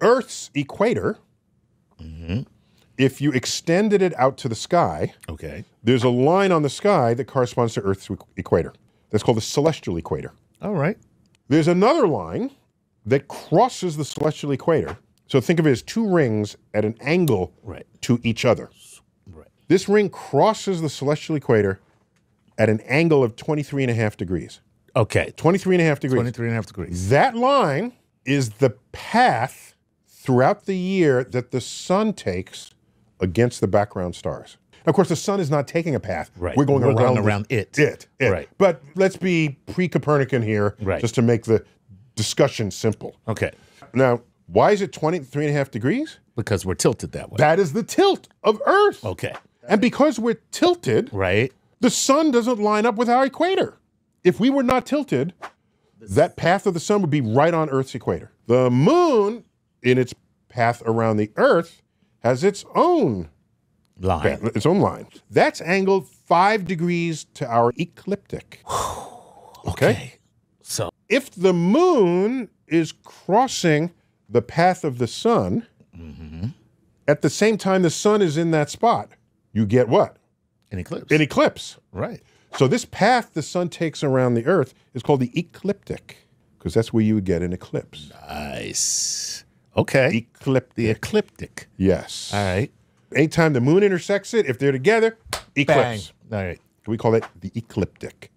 Earth's equator, if you extended it out to the sky, Okay. there's a line on the sky that corresponds to Earth's equator. That's called the celestial equator. All right. There's another line that crosses the celestial equator. So think of it as two rings at an angle Right. to each other. Right. This ring crosses the celestial equator at an angle of 23 and a half degrees. Okay. 23 and a half degrees. 23 and a half degrees. That line is the path throughout the year that the sun takes against the background stars. Of course, the sun is not taking a path. Right. We're going We're around, going around it. It. it. Right. But let's be pre-Copernican here, Right. just to make the discussion simple. Okay. Now, why is it 23 and a half degrees? Because we're tilted that way. That is the tilt of Earth. okay. And because we're tilted, Right. the sun doesn't line up with our equator. If we were not tilted, that path of the sun would be right on Earth's equator. The moon, in its path around the Earth, has its own Line. path, its own line. That's angled five degrees to our ecliptic. Okay. So, If the moon is crossing the path of the sun, mm-hmm. at the same time the sun is in that spot, you get what? an eclipse. An eclipse. right. So this path the sun takes around the Earth is called the ecliptic, because that's where you would get an eclipse. Nice. Okay. Ecliptic. the ecliptic. Yes. All right. Anytime the moon intersects it, if they're together, Bang. eclipse. All right. Can we call it the ecliptic.